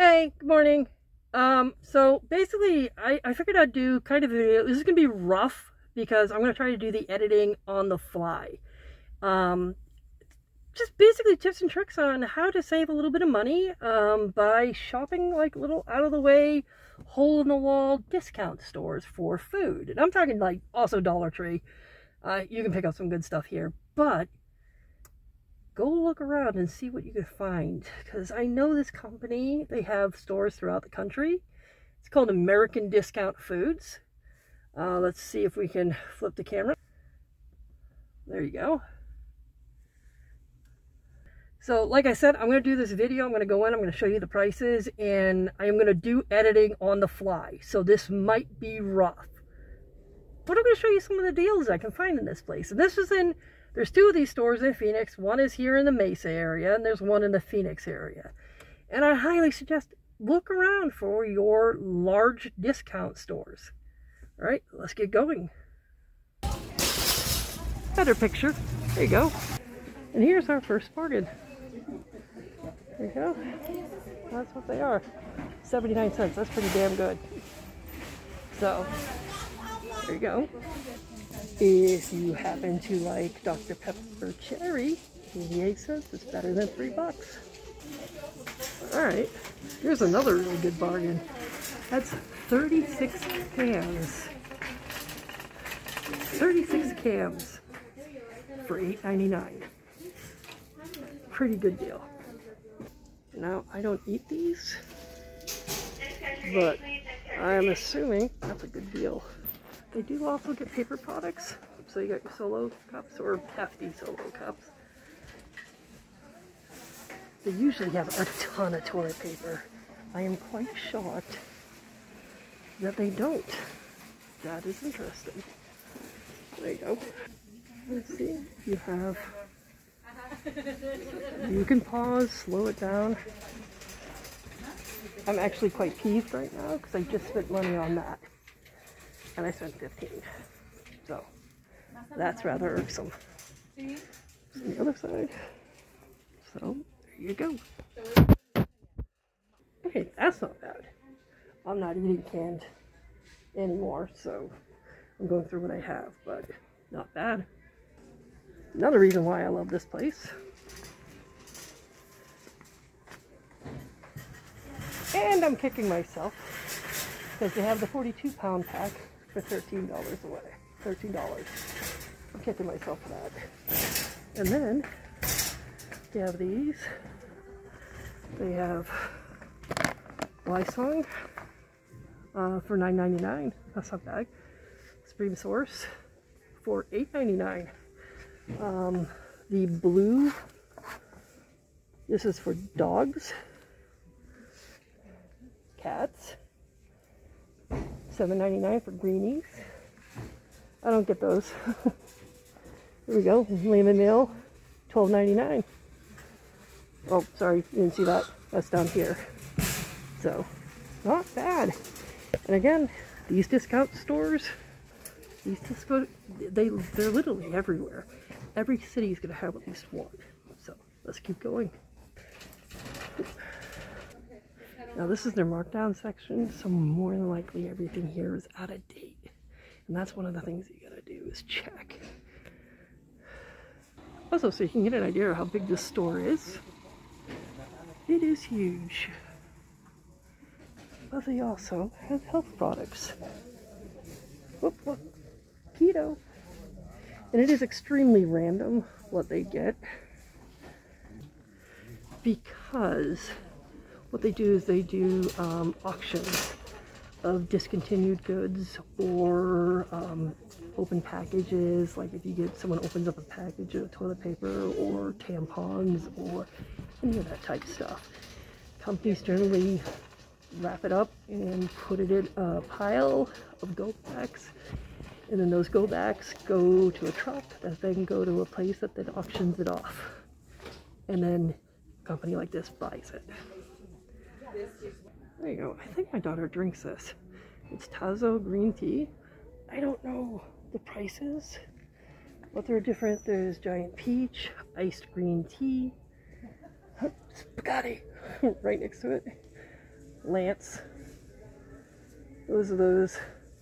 Hey, good morning. Um, so basically, I, I figured I'd do kind of a video. This is going to be rough because I'm going to try to do the editing on the fly. Um, just basically tips and tricks on how to save a little bit of money um, by shopping like little out of the way, hole in the wall discount stores for food. And I'm talking like also Dollar Tree. Uh, you can pick up some good stuff here, but go look around and see what you can find because I know this company they have stores throughout the country. It's called American Discount Foods. Uh, let's see if we can flip the camera. There you go. So like I said I'm going to do this video. I'm going to go in I'm going to show you the prices and I'm going to do editing on the fly. So this might be rough but I'm going to show you some of the deals I can find in this place and this is in there's two of these stores in Phoenix. One is here in the Mesa area, and there's one in the Phoenix area. And I highly suggest look around for your large discount stores. All right, let's get going. Better picture. There you go. And here's our first bargain. There you go. That's what they are. 79 cents. That's pretty damn good. So, there you go. If you happen to like Dr. Pepper Cherry, 88 cents is better than three bucks. Alright, here's another really good bargain. That's 36 cans. 36 cans for $8.99. Pretty good deal. Now, I don't eat these, but I'm assuming that's a good deal. They do also get paper products. So you got your solo cups or hefty solo cups. They usually have a ton of toilet paper. I am quite shocked that they don't. That is interesting. There you go. Let's see. You have. You can pause, slow it down. I'm actually quite peeved right now because I just spent money on that and I spent 15. So that's rather irksome. on the other side. So there you go. Okay, that's not bad. I'm not eating canned anymore, so I'm going through what I have, but not bad. Another reason why I love this place. And I'm kicking myself because they have the 42 pound pack for $13 away. $13. I'm kicking myself for that. And then you have these. They have Lysong uh, for $9.99. That's not bad. Source for $8.99. Um, the blue, this is for dogs, cats, $7.99 for greenies. I don't get those. Here we go, Lamb Mill, $12.99. Oh, sorry, you didn't see that. That's down here. So, not bad. And again, these discount stores, these discount, they, they're literally everywhere. Every city is going to have at least one. So, let's keep going. Now this is their markdown section, so more than likely everything here is out of date. And that's one of the things you gotta do is check. Also, so you can get an idea of how big this store is. It is huge. But they also have health products. Whoop, whoop. Keto. And it is extremely random what they get. Because what they do is they do um, auctions of discontinued goods or um, open packages like if you get someone opens up a package of toilet paper or tampons or any of that type of stuff. Companies generally wrap it up and put it in a pile of go backs and then those go backs go to a truck that then go to a place that then auctions it off. And then a company like this buys it there you go. I think my daughter drinks this. It's Tazo green tea. I don't know the prices, but they're different. There's giant peach, iced green tea, spaghetti right next to it. Lance. Those are those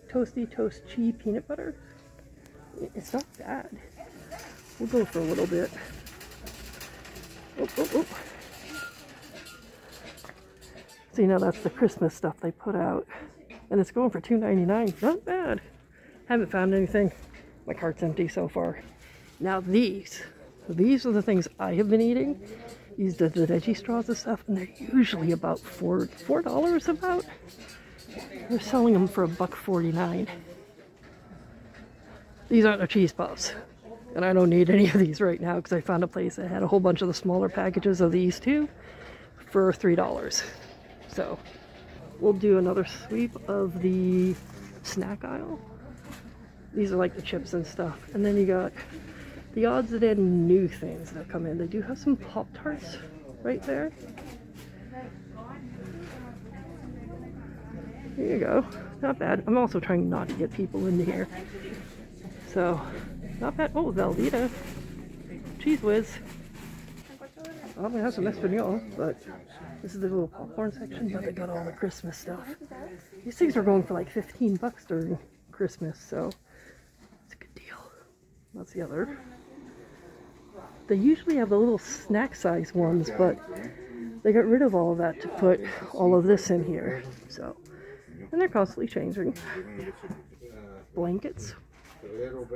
toasty toast cheese peanut butter. It's not bad. We'll go for a little bit. Oh, oh, oh. See, now that's the Christmas stuff they put out. And it's going for $2.99. Not bad. Haven't found anything. My cart's empty so far. Now these. These are the things I have been eating. These are the veggie straws and stuff. And they're usually about four, $4 about. They're selling them for a buck 49. These aren't the cheese puffs. And I don't need any of these right now because I found a place that had a whole bunch of the smaller packages of these too for $3. So we'll do another sweep of the snack aisle. These are like the chips and stuff. And then you got the odds that in new things that come in. They do have some Pop-Tarts right there. There you go. Not bad. I'm also trying not to get people in here. So, not bad. Oh, Velveeta. Cheez Whiz. Well, we have some Espanol, but this is the little popcorn section, but they got all the Christmas stuff. These things are going for like 15 bucks during Christmas, so it's a good deal. That's the other. They usually have the little snack size ones, but they got rid of all of that to put all of this in here. So, and they're constantly changing. Blankets.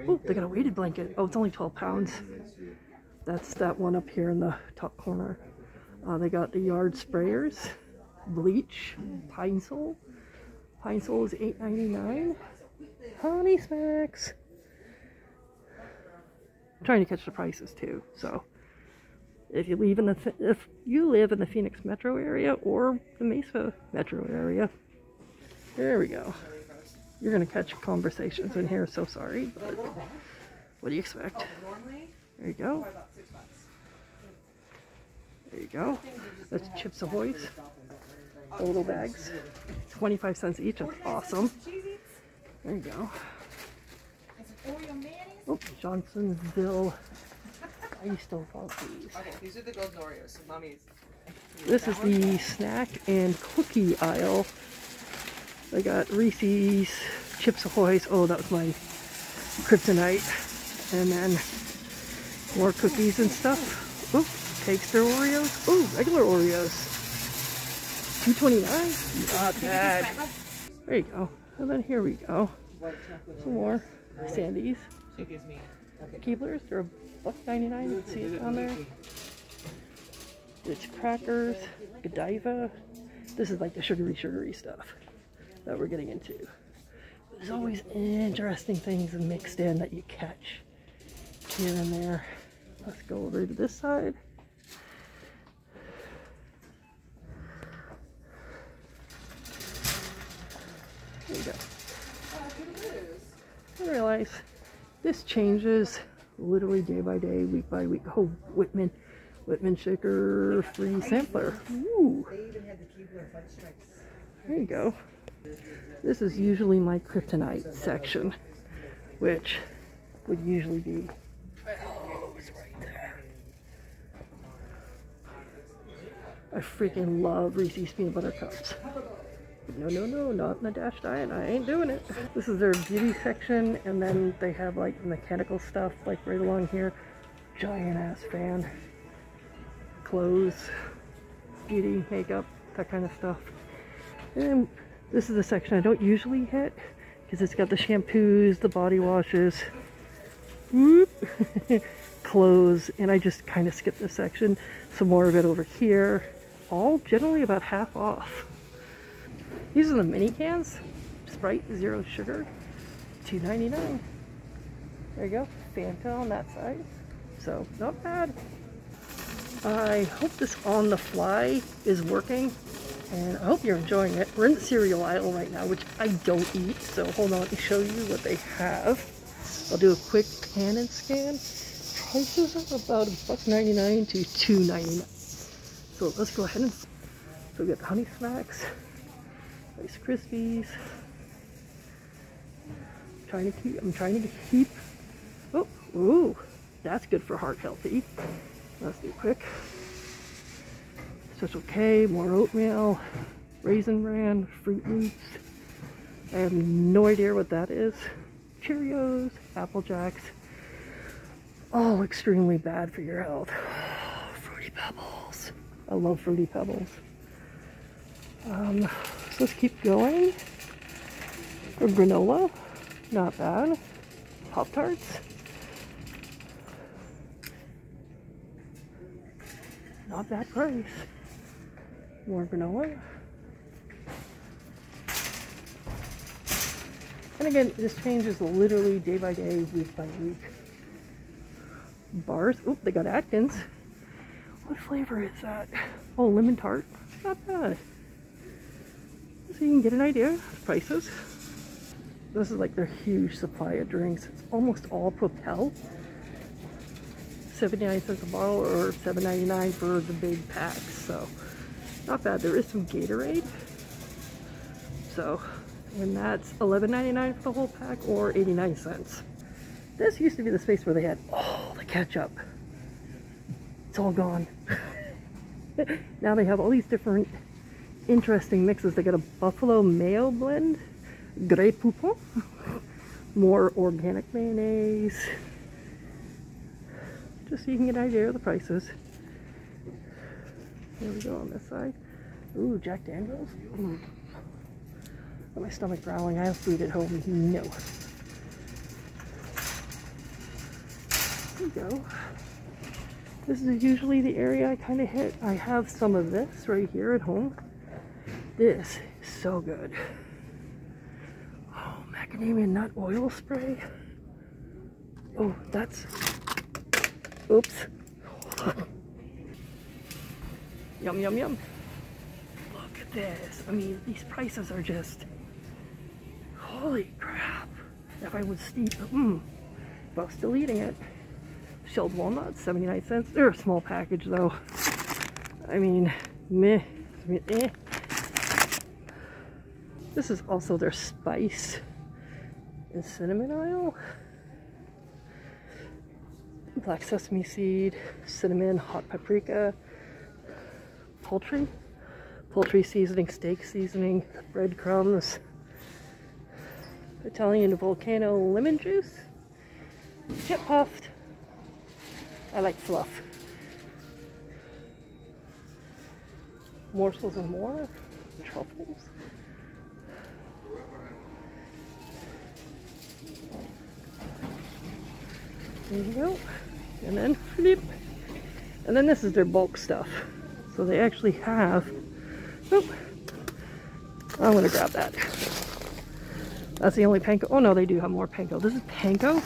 Oh, they got a weighted blanket. Oh, it's only 12 pounds. That's that one up here in the top corner. Uh, they got the yard sprayers, bleach, pine sol. Pine sol is $8.99. Honey smacks. I'm trying to catch the prices too. So if you live in the if you live in the Phoenix metro area or the Mesa metro area, there we go. You're gonna catch conversations in here. So sorry, but what do you expect? There you go. There you go. That's Chips Ahoy's. Little bags. 25 cents each. That's awesome. There you go. Oh, Johnsonville iced coffees. Okay, these are the golden Oreos. Mommy's. This is the snack and cookie aisle. I got Reese's, Chips Ahoy's. Oh, that was my kryptonite. And then more cookies and stuff. Oh, takes their Oreos. Oh, regular Oreos. 229 Not bad. There you go. And then here we go. Some more Sandies. Keeblers, they're a buck 99. You can see it on there. It's crackers, Godiva. This is like the sugary, sugary stuff that we're getting into. There's always interesting things mixed in that you catch here and there. Let's go over to this side. Go. I realize this changes literally day by day, week by week. Oh, Whitman, Whitman Shaker free sampler. Ooh. There you go. This is usually my kryptonite section, which would usually be oh, right there. I freaking love Reese's peanut butter cups. No, no, no, not in the Dash diet. I ain't doing it. This is their beauty section, and then they have like mechanical stuff like right along here. Giant ass fan, clothes, beauty, makeup, that kind of stuff. And this is the section I don't usually hit because it's got the shampoos, the body washes, clothes, and I just kind of skip this section. Some more of it over here. All generally about half off. These are the mini cans. Sprite, zero sugar, $2.99. There you go. Fanta on that side. So, not bad. I hope this on the fly is working. And I hope you're enjoying it. We're in the cereal aisle right now, which I don't eat. So hold on to show you what they have. I'll do a quick pan and scan. Prices are about a buck 99 to two ninety nine. So let's go ahead and so we got the honey smacks. Rice Krispies. Trying to keep, I'm trying to keep, oh, ooh, that's good for heart healthy. Let's do quick. Special K, more oatmeal. Raisin Bran, Froot Loops. I have no idea what that is. Cheerios, Apple Jacks. All extremely bad for your health. Fruity Pebbles. I love Fruity Pebbles. Um, let's keep going. Or granola, not bad. Pop Tarts. Not bad price. More granola. And again, this changes literally day by day, week by week. Bars. Oop, they got Atkins. What flavor is that? Oh, lemon tart. Not bad. So you can get an idea of prices. This is like their huge supply of drinks. It's almost all Propel. 79 cents a bottle or 7.99 for the big packs. So not bad. There is some Gatorade. So, and that's 11.99 for the whole pack or 89 cents. This used to be the space where they had all the ketchup. It's all gone. now they have all these different interesting mixes. They got a buffalo mayo blend, Grey Poupon, more organic mayonnaise, just so you can get an idea of the prices. There we go on this side. Ooh, Jack Daniels. Mm. My stomach growling. I have food at home. No. There we go. This is usually the area I kind of hit. I have some of this right here at home. This is so good. Oh, macadamia nut oil spray. Oh, that's Oops. yum, yum, yum. Look at this. I mean, these prices are just, holy crap. If I was steep, mmm, but still eating it. Shelled walnuts, 79 cents. They're a small package though. I mean, meh, eh. This is also their spice and cinnamon oil black sesame seed, cinnamon, hot paprika, poultry, poultry seasoning, steak seasoning, breadcrumbs, Italian volcano lemon juice, chip puffed. I like fluff. Morsels and more, truffles. There you go and then. And then this is their bulk stuff. So they actually have, oh, I'm gonna grab that. That's the only panko. Oh no, they do have more panko. This is panko.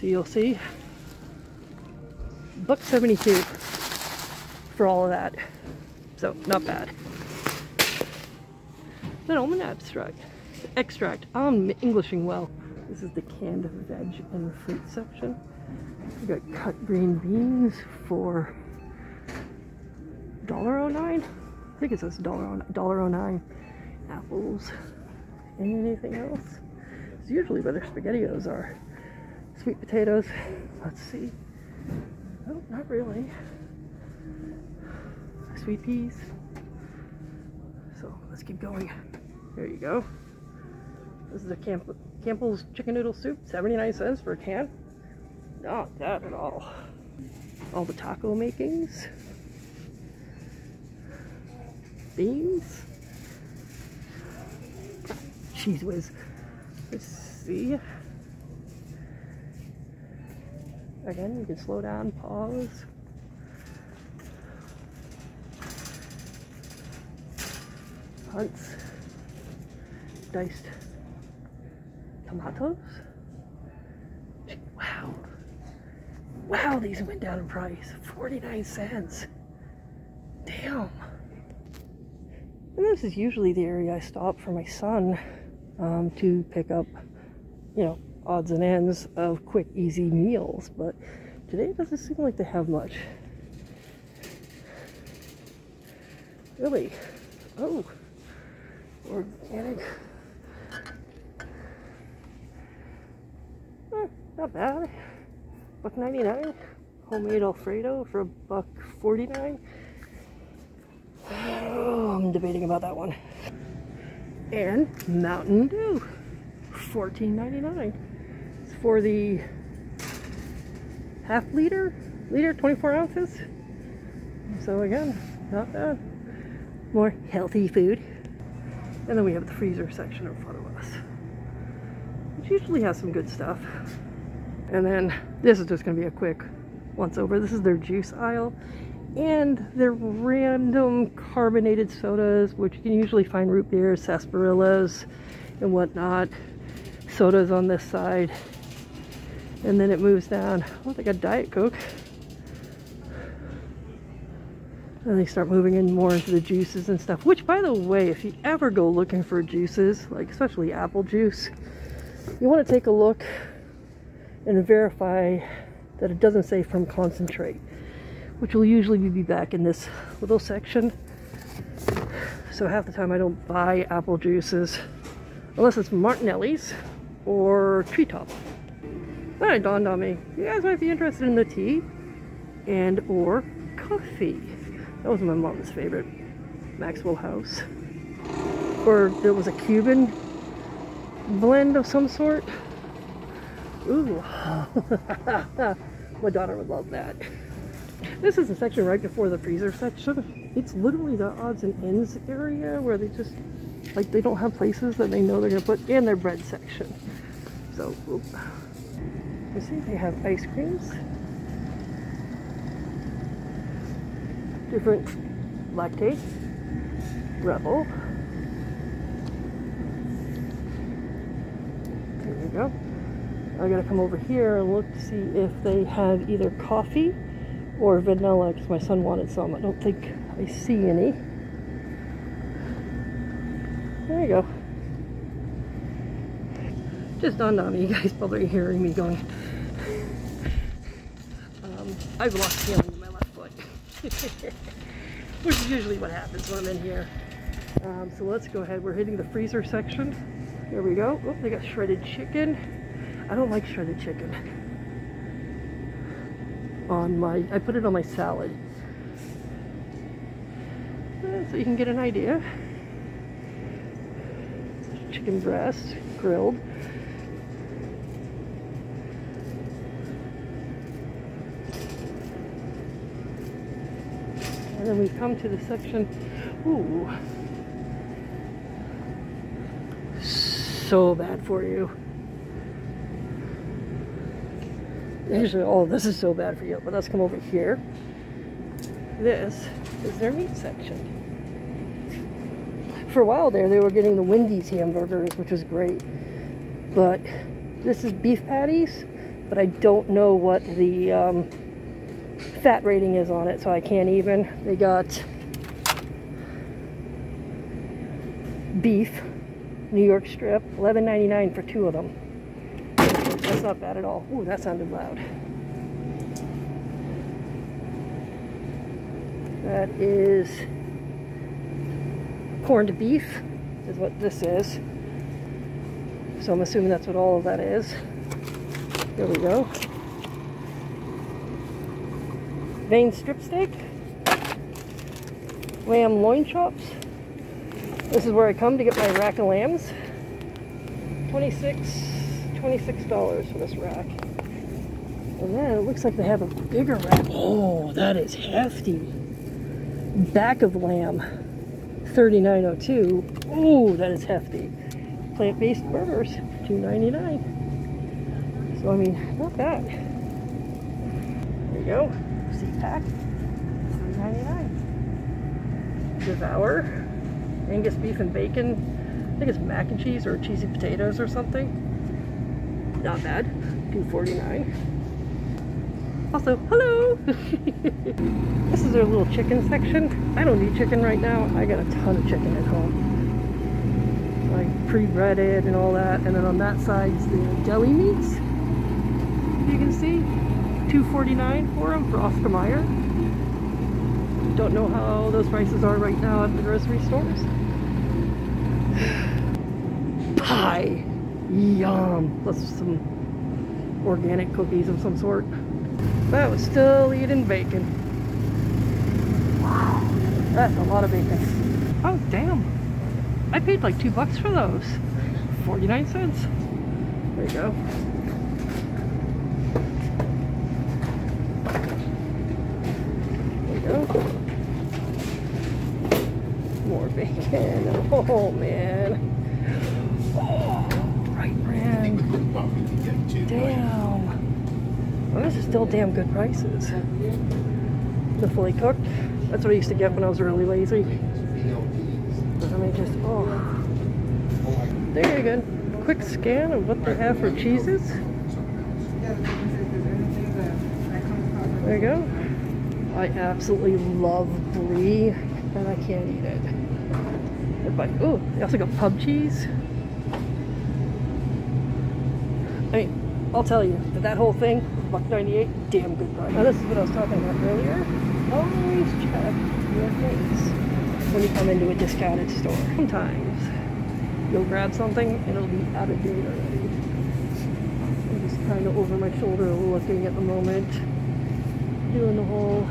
So you'll see, buck 72 for all of that. So not bad. Then almond abstract, extract. I'm Englishing well. This is the canned veg and fruit section. We got cut green beans for $1.09. I think it says $1.09. Apples. Anything else? It's usually where their spaghettios are. Sweet potatoes. Let's see. Oh, not really. Sweet peas. So let's keep going. There you go. This is a Camp Campbell's chicken noodle soup, 79 cents for a can. Not that at all. All the taco makings. Beans. Cheez Whiz. Let's see. Again, you can slow down, pause. Hunts. Diced tomatoes. Wow. Wow, these went down in price. 49 cents. Damn. And this is usually the area I stop for my son um, to pick up, you know, odds and ends of quick, easy meals. But today it doesn't seem like they have much. Really? Oh, organic. Not bad buck 99 homemade alfredo for a buck 49 oh I'm debating about that one. And Mountain Dew, $14.99. It's for the half liter, liter, 24 ounces. So again, not bad. More healthy food. And then we have the freezer section in front of us, which usually has some good stuff. And then this is just gonna be a quick once over. This is their juice aisle and their random carbonated sodas, which you can usually find root beers, sarsaparillas, and whatnot. Sodas on this side. And then it moves down. Oh, they got Diet Coke. And they start moving in more into the juices and stuff. Which, by the way, if you ever go looking for juices, like especially apple juice, you want to take a look and verify that it doesn't say from concentrate, which will usually be back in this little section. So half the time I don't buy apple juices unless it's Martinelli's or Treetop. Then it dawned on me, you guys might be interested in the tea and or coffee. That was my mom's favorite, Maxwell House. Or there was a Cuban blend of some sort. Ooh, my daughter would love that. This is the section right before the freezer section. It's literally the odds and ends area where they just, like they don't have places that they know they're gonna put in their bread section. So, oop. you see they have ice creams. Different Lactaid, rebel. There we go. I gotta come over here and look to see if they have either coffee or vanilla because my son wanted some. I don't think I see any. There you go. Just dawned on me, you guys probably hearing me going. Um, I've lost feeling in my left foot. Which is usually what happens when I'm in here. Um, so let's go ahead. We're hitting the freezer section. There we go. Oh, they got shredded chicken. I don't like shredded chicken. On my, I put it on my salad. Uh, so you can get an idea. Chicken breast, grilled. And then we come to the section, ooh, so bad for you. Usually, oh, this is so bad for you, but let's come over here. This is their meat section. For a while there, they were getting the Wendy's hamburgers, which was great. But this is beef patties, but I don't know what the um, fat rating is on it, so I can't even. They got beef, New York strip, $11.99 for two of them. That's not bad at all. Ooh, that sounded loud. That is corned beef, is what this is. So I'm assuming that's what all of that is. There we go. Vein strip steak. Lamb loin chops. This is where I come to get my rack of lambs. 26 $26 for this rack. And then it looks like they have a bigger rack. Oh, that is hefty. Back of lamb, 39.02. Oh, that is hefty. Plant-based burgers, 2.99. So I mean, not bad. There you go. C-pack, 3.99. Devour, Angus beef and bacon. I think it's mac and cheese or cheesy potatoes or something. Not bad. 249. Also, hello! this is our little chicken section. I don't need chicken right now. I got a ton of chicken at home. Like pre-breaded and all that. And then on that side's the deli meats. You can see 249 for them for Oscar Mayer. Don't know how those prices are right now at the grocery stores. Pie! Yum! Plus some organic cookies of some sort. But was still eating bacon. Wow, that's a lot of bacon. Oh, damn. I paid like two bucks for those. 49 cents. There you go. There you go. More bacon. Oh, man. Oh, right brand. Damn. Well, this is still damn good prices. The fully cooked. That's what I used to get when I was really lazy. Just, oh. There you go. Quick scan of what they have for cheeses. There you go. I absolutely love brie, and I can't eat it. But, oh, they also got pub cheese. I mean, I'll tell you, that, that whole thing, buck 98, damn good price. Now this is what I was talking about earlier. Always check your face when you come into a discounted store. Sometimes you'll grab something and it'll be out of date already. I'm just kind of over my shoulder looking at the moment, doing the whole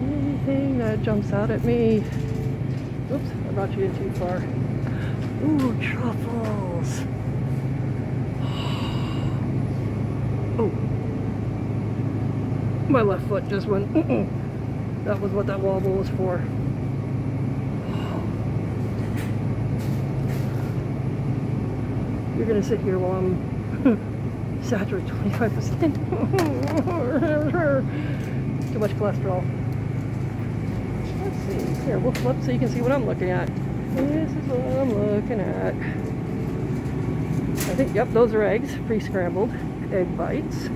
anything that jumps out at me. Oops, I brought you in too far. Ooh, truffles. Oh, my left foot just went. That was what that wobble was for. You're gonna sit here while I'm saturated 25%. Too much cholesterol. Let's see. Here, we'll flip so you can see what I'm looking at. This is what I'm looking at. I think, yep, those are eggs, pre-scrambled egg bites.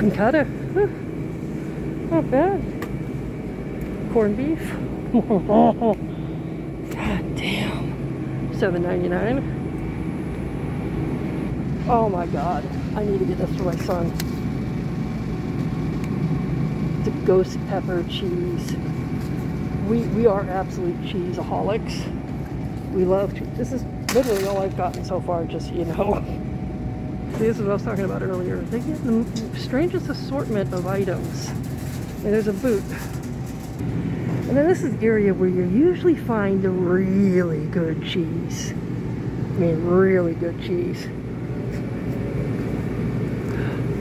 Pincata. Huh. Not bad. Corned beef. God damn. Seven ninety nine. Oh my god. I need to get this for my son. The ghost pepper cheese. We we are absolute cheeseaholics. We love cheese. This is literally all I've gotten so far, just you know. This is what I was talking about earlier. They get the strangest assortment of items. And there's a boot. And then this is the area where you usually find the really good cheese. I mean, really good cheese.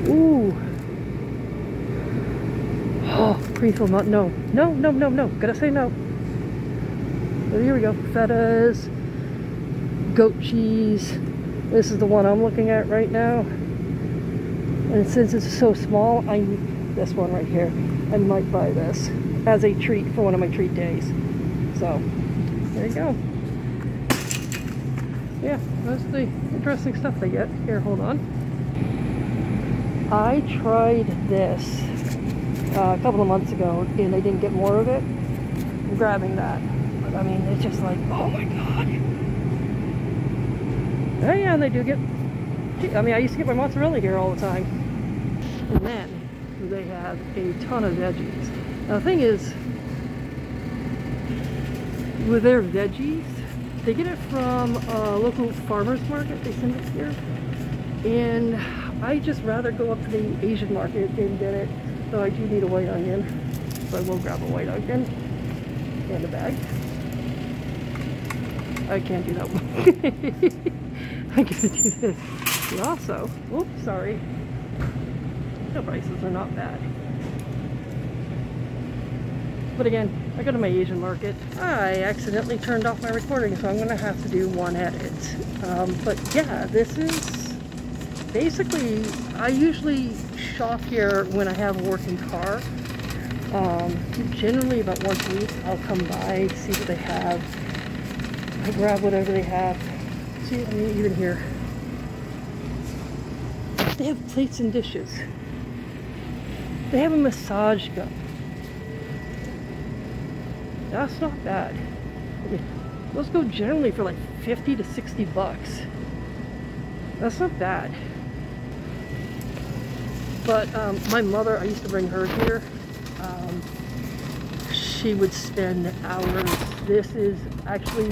Ooh. Oh, pre-filled nut. No, no, no, no, no. Gotta say no. Here we go. Fetas, goat cheese. This is the one I'm looking at right now. And since it's so small, I this one right here. I might buy this as a treat for one of my treat days. So, there you go. Yeah, that's the interesting stuff they get. Here, hold on. I tried this uh, a couple of months ago and I didn't get more of it. I'm grabbing that. But I mean, it's just like, oh my god. Oh yeah, and they do get, I mean, I used to get my mozzarella here all the time. And then they have a ton of veggies. Now the thing is, with their veggies, they get it from a local farmer's market, they send it here. And I just rather go up to the Asian market and get it. So I do need a white onion. So I will grab a white onion and a bag. I can't do that one. I gotta do this. And also, oops, sorry. The prices are not bad. But again, I go to my Asian market. I accidentally turned off my recording, so I'm gonna have to do one edit. Um, but yeah, this is basically, I usually shop here when I have a working car. Um, generally about once a week, I'll come by, see what they have. I grab whatever they have. See, I mean, even here. They have plates and dishes. They have a massage gun. That's not bad. I mean, those go generally for like 50 to 60 bucks. That's not bad. But um, my mother, I used to bring her here. Um, she would spend hours. This is actually,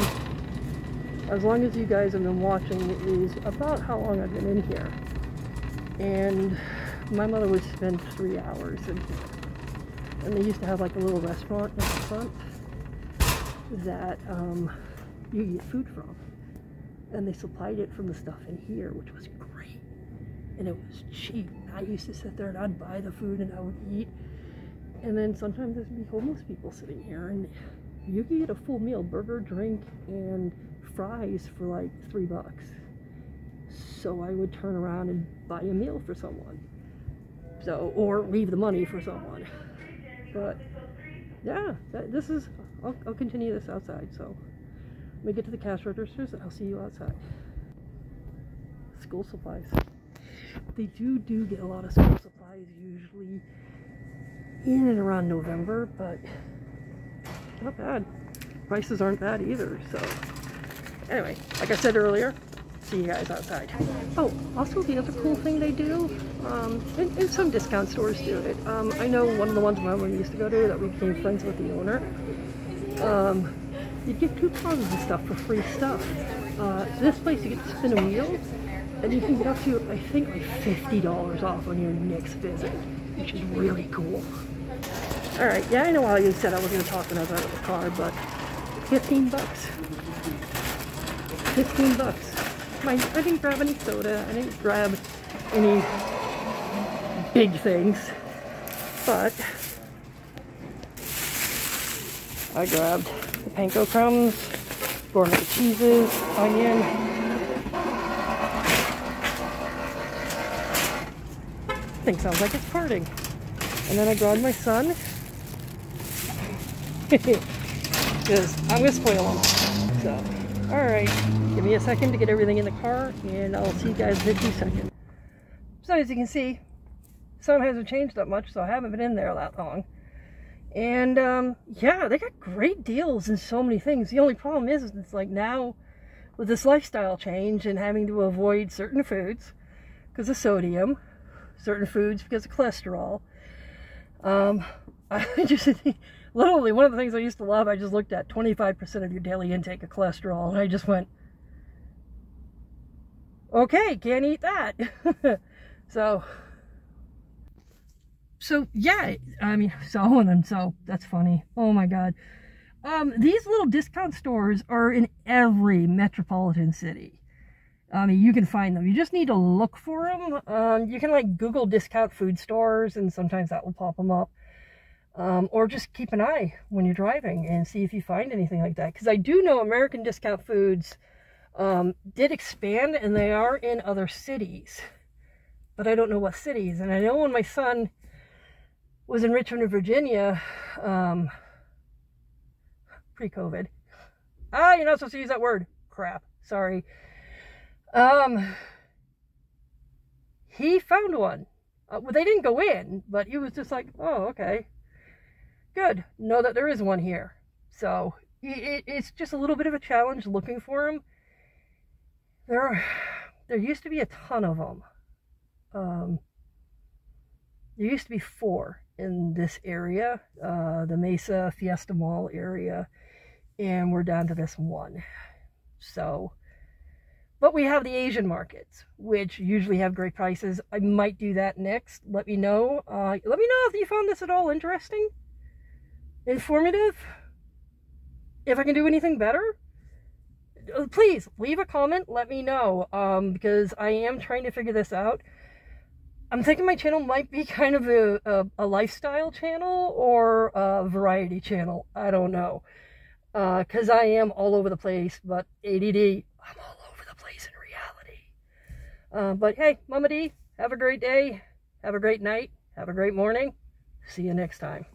as long as you guys have been watching, is about how long I've been in here. And my mother would spend three hours in here. and they used to have like a little restaurant in the front that um, you get food from. And they supplied it from the stuff in here, which was great. And it was cheap. I used to sit there and I'd buy the food and I would eat. And then sometimes there'd be homeless people sitting here and you could get a full meal, burger, drink, and fries for like three bucks. So I would turn around and buy a meal for someone. So, or leave the money for someone. But yeah, that, this is, I'll, I'll continue this outside. So let me get to the cash registers and I'll see you outside. School supplies. They do do get a lot of school supplies usually in and around November, but not bad. Prices aren't bad either, so anyway, like I said earlier, see you guys outside. Oh, also the other cool thing they do, um, and, and some discount stores do it. Um, I know one of the ones my mom used to go to that we became friends with the owner. Um, you get coupons and stuff for free stuff. Uh, this place you get to spin a wheel, and you can get up to I think like fifty dollars off on your next visit, which is really cool. All right, yeah, I know how you said I was going to talk when I was out of the car, but 15 bucks. 15 bucks. My, I didn't grab any soda. I didn't grab any big things, but I grabbed the panko crumbs, gourmet cheeses, onion. Thing sounds like it's parting. And then I grabbed my son because I'm gonna spoil him. So, all right, give me a second to get everything in the car, and I'll see you guys in a few seconds. So as you can see, sun hasn't changed that much, so I haven't been in there that long. And um, yeah, they got great deals in so many things. The only problem is, it's like now with this lifestyle change and having to avoid certain foods because of sodium, certain foods because of cholesterol. Um, I just literally one of the things I used to love, I just looked at 25% of your daily intake of cholesterol and I just went, okay, can't eat that. so, so yeah, I mean, so and then so that's funny. Oh my God. Um, these little discount stores are in every metropolitan city. I mean, you can find them. You just need to look for them. Um, you can like Google discount food stores and sometimes that will pop them up. Um, or just keep an eye when you're driving and see if you find anything like that. Because I do know American Discount Foods um, did expand and they are in other cities. But I don't know what cities. And I know when my son was in Richmond, of Virginia, um, pre-COVID. Ah, you're not supposed to use that word. Crap. Sorry. Um, he found one. Uh, well, they didn't go in, but he was just like, oh, okay good. Know that there is one here. So it, it's just a little bit of a challenge looking for them. There, are, there used to be a ton of them. Um, there used to be four in this area, uh, the Mesa Fiesta Mall area, and we're down to this one. So, but we have the Asian markets, which usually have great prices. I might do that next. Let me know. Uh, let me know if you found this at all interesting informative, if I can do anything better, uh, please leave a comment. Let me know um, because I am trying to figure this out. I'm thinking my channel might be kind of a, a, a lifestyle channel or a variety channel. I don't know. Because uh, I am all over the place, but ADD, I'm all over the place in reality. Uh, but hey, Mama Dee, have a great day. Have a great night. Have a great morning. See you next time.